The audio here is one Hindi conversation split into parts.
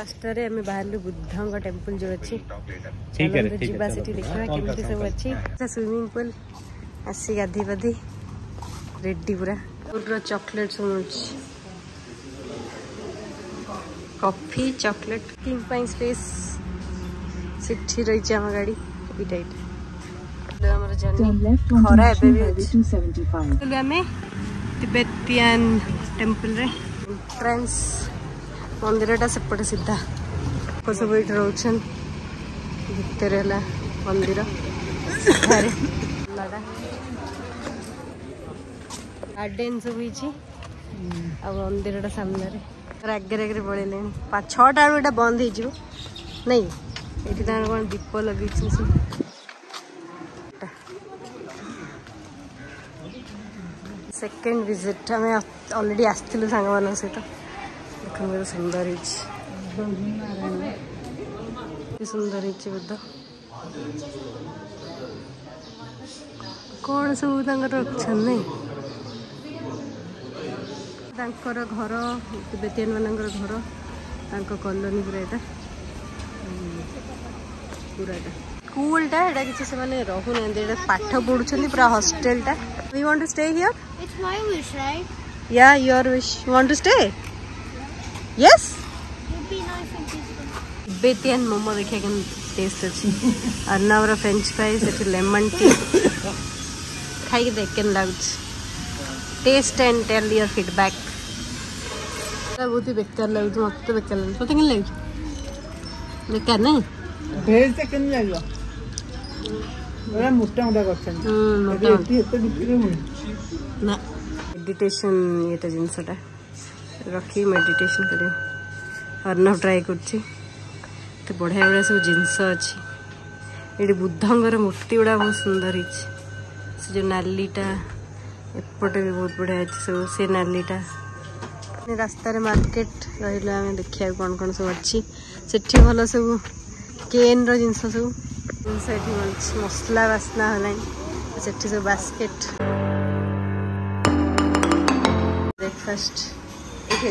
ରାସ୍ତାରେ ଆମେ ବାହାରିଲୁ ବୁଦ୍ଧଙ୍କ ଟେମ୍ପଲ ଯୋଉ ଅଛି ଯିବା ସେଠି ଦେଖିବା କେମିତି ସବୁ ଅଛି ସୁଇମିଂ ପୁଲ ଆସି ଗାଧି ପାଧି ରେଡି ପୁରା ପୁରା ଚକୋଲେଟ୍ ସବୁ ଅଛି କଫି ଚକୋଲେଟ୍ କିଙ୍ଗ ପାଇଁ ସ୍ପେସ୍ ସେଠି ରହିଛି ଆମ ଗାଡି ଏଇଟା ଏଇଟା ଆମର ଜର୍ଣ୍ଣି ଖରା ଏବେ ବି ଅଛି ଆମେ ତିବେଟିଆନ୍ ଟେମ୍ପଲରେ ଏଣ୍ଟ୍ରାନ୍ସ ମନ୍ଦିରଟା ସେପଟେ ସିଧା ଲୋକ ସବୁ ଏଇଠି ରହୁଛନ୍ତି ଭିତରେ ହେଲା ମନ୍ଦିର ଗାର୍ଡେନ୍ ସବୁ ହେଇଛି ଆଉ ମନ୍ଦିରଟା ସାମ୍ନାରେ ଆଗରେ ଆଗରେ ପଳେଇଲେଣି ଛଅଟା ବେଳୁ ଏଇଟା ବନ୍ଦ ହେଇଯିବ ନାଇଁ ଏଇଠି ତାଙ୍କର କ'ଣ ଦୀପ ଲଗେଇଛି ସବୁ ସେକେଣ୍ଡ ଭିଜିଟ୍ ଆମେ ଅଲରେଡ଼ି ଆସିଥିଲୁ ସାଙ୍ଗମାନଙ୍କ ସହିତ ఇక్కడ మీద సుందరిచి సుందరిచి వద్ద କ'ଣ ସବୁ ତାଙ୍କର ରଖିଛନ୍ତି ତାଙ୍କର ଘର ବେତିଆନ ମାନଙ୍କର ଘର ତାଙ୍କ କଲୋନୀ ପୁରା ଏଇଟା ପୁରାଟା ସ୍କୁଲଟା ଏଇଟା କିଛି ସେମାନେ ରହୁନାହାନ୍ତି ଏଇଟା ପାଠ ପଢୁଛନ୍ତି ପୁରା ହଷ୍ଟେଲଟା you want to stay here yeah your wish want to stay Yes? It would be nice and peaceful. Betty and Momo, they can taste it. Arnavara french fries, it lemon tea. Thai they can love Taste and tell your feedback. बहुत ही बेकार लगे मत तो बेकार लगे पता कैसे लगे बेकार नहीं भेज से कैसे लगे बड़ा मोटा मोटा करते हैं मोटा होती है तो बिक्री हुई ना मेडिटेशन ये तो जिन सोटा रखी मेडिटेशन कर अर्ण ट्राए कर बढ़िया बढ़िया सब जिनस अच्छी ये बुद्धर मूर्ति गुड़ा बहुत सुंदर ही से जो नालीटा एपटे भी बहुत बढ़िया अच्छे सब से नालीटा रास्त मार्केट रही आम देखा कौन कौन सब अच्छी से भल सब केन रिन सब जिन मसला बास्ना होना से सब basket breakfast tea cake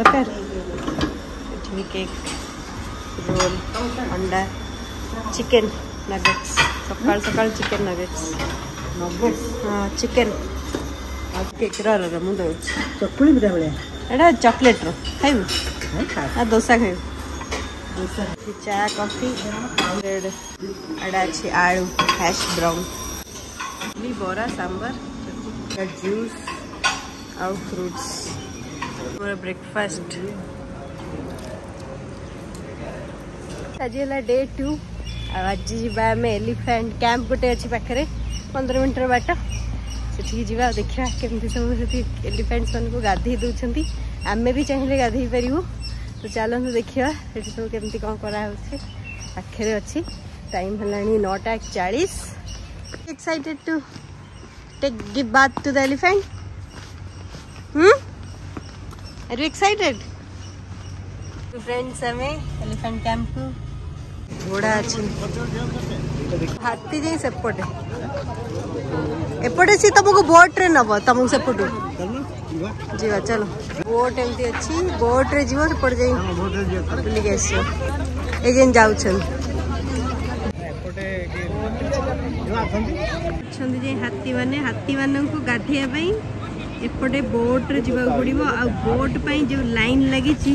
okay chutney cake roll अंडा चिकन नगेट्स सका सका चिकन नगेट्स हाँ चिकन केक मुझे चकुल चकोलेट रही हाँ दोसा खाइब चा कफी एड अच्छे आलू हैश ब्राउन इडली बोरा सांभर जूस और फ्रूट्स पूरा ब्रेकफास्ट आज है डे टू आज जाम एलिफाट कैंप गोटे अच्छे पाखे पंद्रह मिनटर बाट से जावा देखा केमती सब एलिफाट्स मान गाधे दौरान आम भी चाहिए गाधे पारू तो चलते देखा सब केमती कौन कराहे पाखे अच्छी टाइम है नौटा चालीस excited to take give bath to the elephant? Hmm? Are you excited? तो फ्रेंड्स हमें एलिफेंट कैंप को घोड़ा अच्छी हाथी जाए सेपटे एपटे अच्छी तुमको बोट रे नब तुम सेपट जीवा चलो बोट एम अच्छी बोट रे जीव सेपट जाए बुलिक आस ଅଛନ୍ତି ଯେ ହାତୀମାନେ ହାତୀମାନଙ୍କୁ ଗାଧୋଇବା ପାଇଁ ଏପଟେ ବୋଟ୍ରେ ଯିବାକୁ ପଡ଼ିବ ଆଉ ବୋଟ୍ ପାଇଁ ଯେଉଁ ଲାଇନ୍ ଲାଗିଛି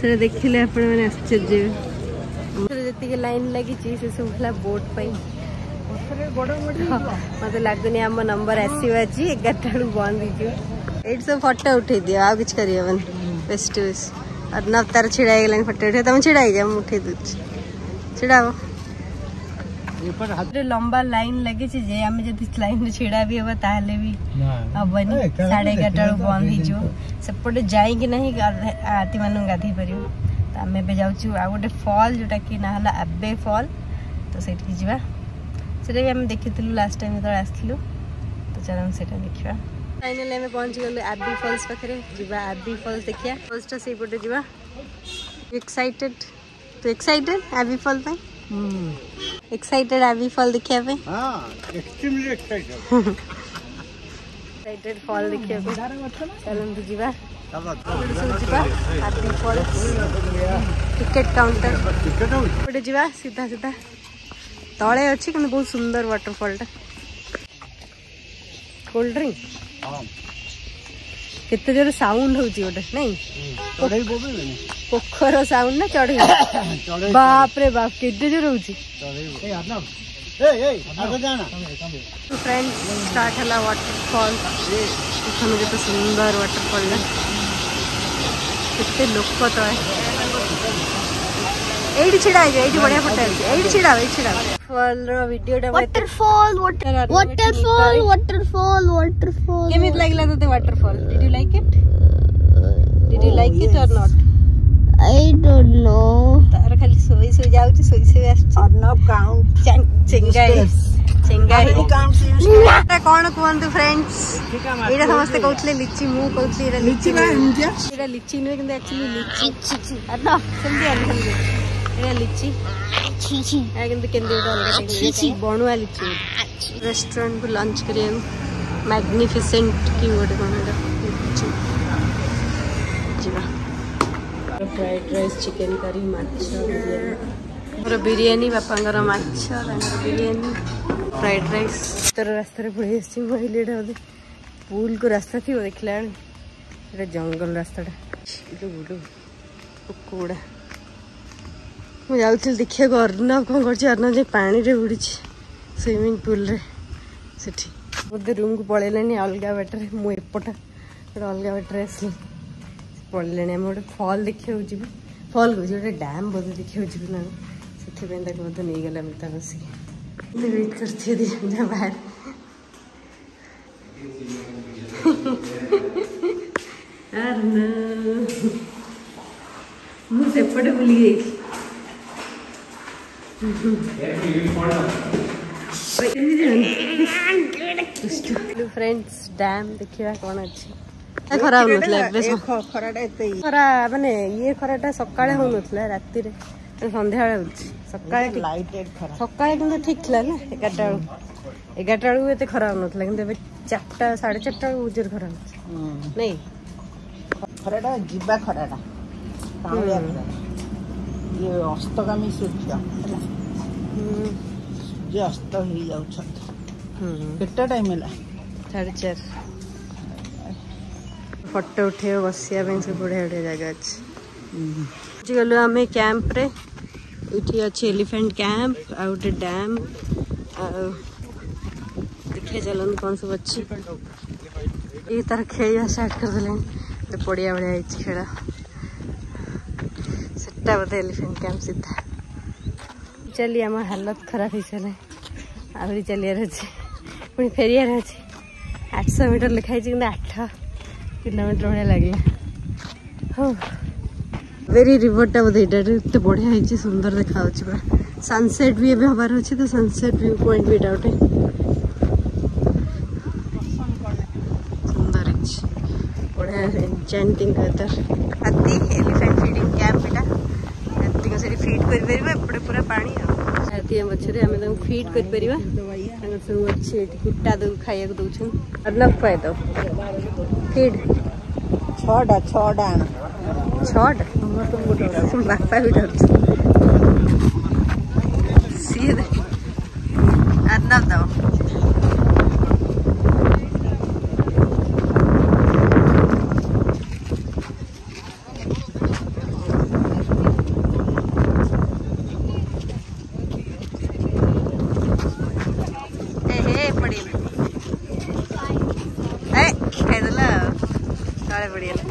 ସେଟା ଦେଖିଲେ ଆପଣମାନେ ଆଶ୍ଚର୍ଯ୍ୟ ହେବେ ଯେତିକି ଲାଇନ୍ ଲାଗିଛି ସେସବୁ ହେଲା ବୋଟ୍ ପାଇଁ ମୋତେ ଲାଗୁନି ଆମ ନମ୍ବର ଆସିବ ଆଜି ଏଗାରଟା ବେଳକୁ ବନ୍ଦ ହେଇଯିବ ଏଇଠି ସବୁ ଫଟୋ ଉଠେଇ ଦିଅ ଆଉ କିଛି କରିହେବନି ବେଷ୍ଟ ଟୁ ବେଷ୍ଟ ଅର୍ଣ୍ଣବ ତାର ଛିଡ଼ା ହେଇଗଲାଣି ଫଟୋ ଉଠେଇ ତମେ ଛିଡ଼ା ହେଇଯାଅ ମୁଁ ଉଠେଇ ଦେଉଛି ଛିଡ଼ା ହବ ଏପଟେ ଲମ୍ବା ଲାଇନ ଲାଗିଛି ଯେ ଆମେ ଯଦି ଲାଇନରେ ଛିଡା ବି ହବା ତାହେଲେ ବି ହବନି ସାଢେ ଏଗାରଟା ବେଳକୁ ବନ୍ଦ ହେଇଯିବ ସେପଟେ ଯାଇକି ନାହିଁ ହାତୀମାନଙ୍କୁ ଗାଧେଇ ପାରିବୁ ତ ଆମେ ଏବେ ଯାଉଛୁ ଆଉ ଗୋଟେ ଫଲ୍ ଯୋଉଟାକି ନାଁ ହେଲା ଆବେ ଫଲ୍ ତ ସେଇଠିକି ଯିବା ସେଟା ବି ଆମେ ଦେଖିଥିଲୁ ଲାଷ୍ଟ ଟାଇମ୍ ଯେତେବେଳେ ଆସିଥିଲୁ ତ ଚାଲନ୍ତୁ ସେଇଟା ଦେଖିବା ଫାଇନାଲି ଆମେ ପହଞ୍ଚିଗଲୁ ଆବି ଫଲ୍ସ ପାଖରେ ଯିବା ଆବି ଫଲ୍ସ ଦେଖିବା ଫଲ୍ସଟା ସେଇପଟେ ଯିବା ଏକ୍ସାଇଟେଡ୍ ତୁ ଏକ୍ସାଇଟେଡ୍ ଆବି ଫଲ୍ ପାଇଁ एक्साइटेड है भी फॉल दिखे पे हां एक्सट्रीमली एक्साइटेड एक्साइटेड फॉल दिखे पे चलंतु जीवा ଯିବା ହାତୀ ଫଲ୍ସ ଟିକେଟ୍ କାଉଣ୍ଟର ଗୋଟେ ଯିବା ସିଧା ସିଧା ତଳେ ଅଛି କିନ୍ତୁ ବହୁତ ସୁନ୍ଦର ୱାଟରଫଲ୍ଟା କୋଲ୍ଡ ଡ୍ରିଙ୍କ କେତେ ଜୋର ସାଉଣ୍ଡ ହଉଛି ଗୋଟେ ନାଇଁ ପୋଖର ସାଉଣ୍ଡ ନା ଚଢେଇ ବାପରେ ବାପ କେତେ ଜୋର ହଉଛି फ्रेंड स्टार्ट है वाटरफॉल देखो मुझे तो सुंदर वाटरफॉल है कितने लोग तो है এইটি ছেড়া হয়ে যায় এইটি বড়িয়া ফটো হয়েছে এইটি ছেড়া এইটি ছেড়া ফলর ভিডিওটা ওয়াটারফল ওয়াটারফল ওয়াটারফল ওয়াটারফল কেমিত লাগিলা তোতে waterfall did you like it did you like it or not I don't know তার খালি সই সই যাউছি সই সই আসছে অর্ণব কাউন্ট চেঙ্গাই চেঙ্গাই কোন কুহন্তু ফ্রেন্ডস এটা সমস্ত কৌছিলে লিচি মু কৌছিলে এটা লিচি না ইন্ডিয়া এটা লিচি নয় কিন্তু একচুয়ালি লিচি অর্ণব সেমতি আনি সেমতি बणुआ लीची रेस्टोरेंट को लंच कर मैग्निफिसेंट की गोटे कौन फ्राइड रईस चिकेन करी मोर बिरीयी बापा बिरीयी फ्राइड रईस तर रास्तार पड़े आसले पुल को रास्ता थी देखला जंगल रास्ता गुड़ मुझे देखिए अर्णव कौन कर अर्णव जी पानी रे बुड़ी स्विमिंग पुल रे बोलते रूम को पल अलग बाटर मुझे गोटे अलग बाटर आस पड़े आम गोटे फल देखा जी फल कह गए डैम बोलते देखा जी ना से बोलते नहीं गल बस वेट कर बाहर अर्णव मुझे बुले गई ফ্রেন্ডস ড্যাম দেখিবা কোন আছে ଖରା ହଉନଥିଲା ଏବେ ଖରାଟା ଏତେ ଖରା ମାନେ ଇଏ ଖରାଟା ସକାଳେ ହଉନଥିଲା ରାତିରେ ସନ୍ଧ୍ୟାବେଳେ ହଉଛି ସକାଳେ ସକାଳେ କିନ୍ତୁ ଠିକ ଥିଲା ନା ଏଗାରଟା ବେଳକୁ ଏଗାରଟା ବେଳକୁ ଏତେ ଖରା ହଉନଥିଲା କିନ୍ତୁ ଏବେ ଚାରିଟା ସାଢେ ଚାରିଟା ବେଳକୁ ଜୋର ଖରା ହଉଛି ନାଇଁ ଖରାଟା ଯିବା ଖରାଟା ये अस्तगामी सूर्य सूर्य अस्त हो जाऊ टाइम है फटो उठे बस बढ़िया बढ़िया जगह अच्छे गलु आम क्या अच्छे क्या कैंप आउटे डैम आखिया चल कौन सब अच्छी ये तार खेल स्टार्ट करदे पड़िया भाई खेड़ा चेष्टा बता एलिफेंट कैम्प सीधा चलिए आम हालत खराब हो सर आहरी चलियार अच्छे पुणी फेरियार अच्छे सौ मीटर लिखाई कि आठ कोमीटर भाया लगे हो बेरी रिभरटा बोध एटा बढ़िया हो सुंदर देखा पूरा सनसेट भी एवं अच्छे तो सनसेट भ्यू पॉइंट भी गोटे सुंदर बढ़िया एंचांटिंग वेदर हाथी एलिफेंट फीडिंग कैम्प ଫିଟ୍ କରିପାରିବା ଏପଟେ ପୁରା ପାଣି ଆଉ ଜାତୀୟ ଗଛରେ ଆମେ ତାଙ୍କୁ ଫିଟ୍ କରିପାରିବା ତାଙ୍କର ସବୁ ଅଛି ଏଠି କୁଟା ଦେଉ ଖାଇବାକୁ ଦେଉଛନ୍ତି ଅଲଗ ପାଏ ତ ଫିଟ୍ ଛଅଟା ଛଅଟା ଛଅଟା ବାପା ବି ଡରୁଛି ସିଏ ଆର୍ନବ ଦେବ ನಾಳೆ ಬೆಳೆಯಲ್ಲ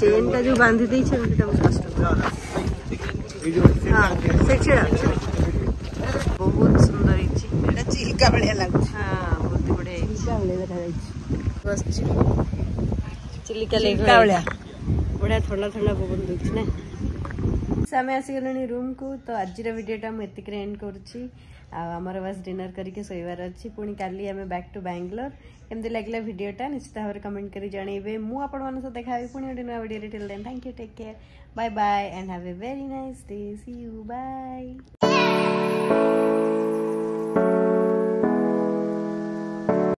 চেনটা যে বাঁধি দিয়েছে ওটা কষ্ট হ্যাঁ সেটা বহুত সুন্দর হয়েছে এটা চিল্কা ভেড়িয়া লাগুছে হ্যাঁ বহুত বড় হয়েছে চিল্কা ভেড়িয়া দেখা যাচ্ছে বসছি ಚಿಲಿಕಲೆ कावळ्या ಬಡ ಥೊಣ್ಣ ಥೊಣ್ಣ समय आसगला रूम को तो आज एंड करमर बास डिनर करके शोबार अच्छी पुणी का आम बैक टू बांग्लोर कमी लगे भिडटा निश्चित भाव में कमेंट कर जनइबे मुझे देखा पुणी गोटे नुआ video till then thank you take care bye bye and have a very nice day see you bye